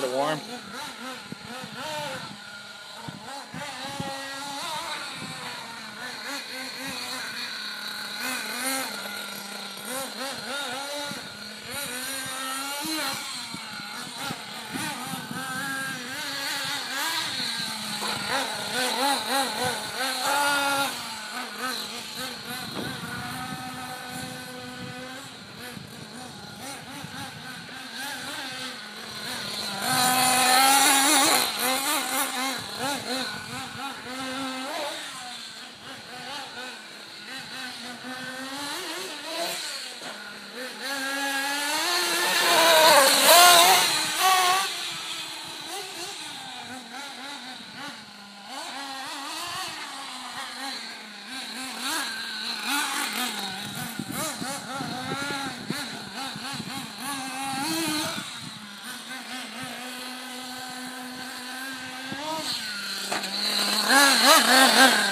get it warm. Yeah. Ah, ah, ah, ah.